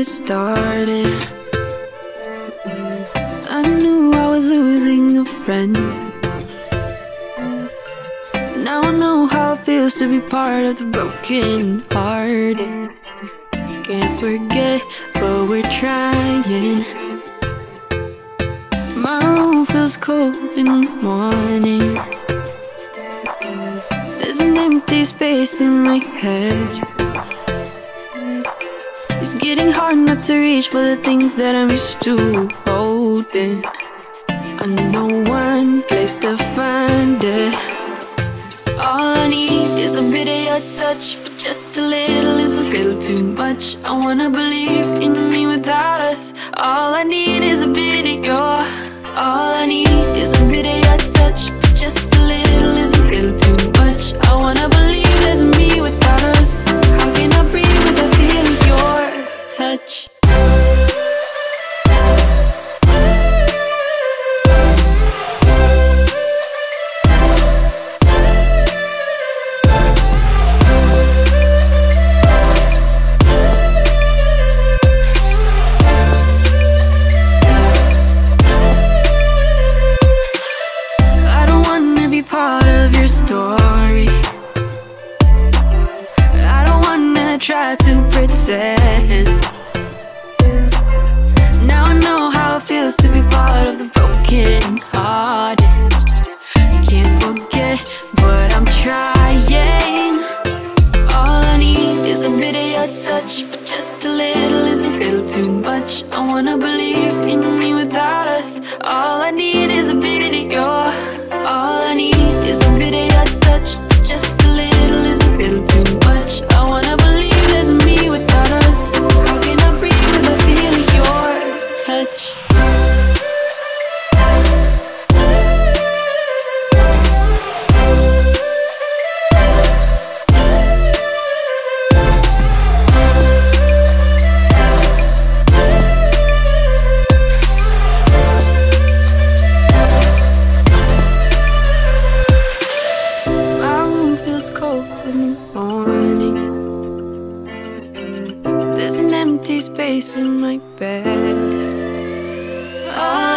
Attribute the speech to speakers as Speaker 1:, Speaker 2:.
Speaker 1: it started. I knew I was losing a friend. Now I know how it feels to be part of the broken hearted Can't forget, but we're trying. My room feels cold in the morning. There's an empty space in my head it's getting hard not to reach for the things that I'm used to holding. I know one place to find it. All I need is a bit of your touch, but just a little is a little too much. I wanna believe in me without us. All I need is a bit of your. Touch? I don't wanna be part of your story. I don't wanna try to pretend. Wanna believe morning. There's an empty space in my bed. Oh.